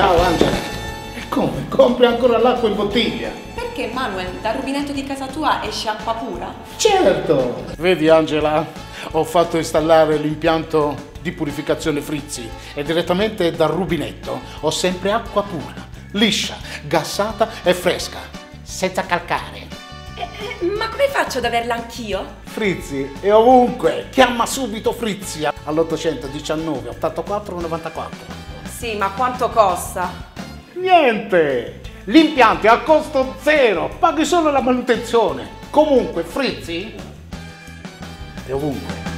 Ciao Angela. E come? Compri ancora l'acqua in bottiglia? Perché Manuel, dal rubinetto di casa tua esce acqua pura? Certo! Vedi Angela, ho fatto installare l'impianto di purificazione Frizzi e direttamente dal rubinetto ho sempre acqua pura, liscia, gassata e fresca, senza calcare. Eh, eh, ma come faccio ad averla anch'io? Frizzi è ovunque, chiama subito Frizzi all'819 84 94. Sì, ma quanto costa? Niente! L'impianto è a costo zero, paghi solo la manutenzione. Comunque Frizzi è ovunque.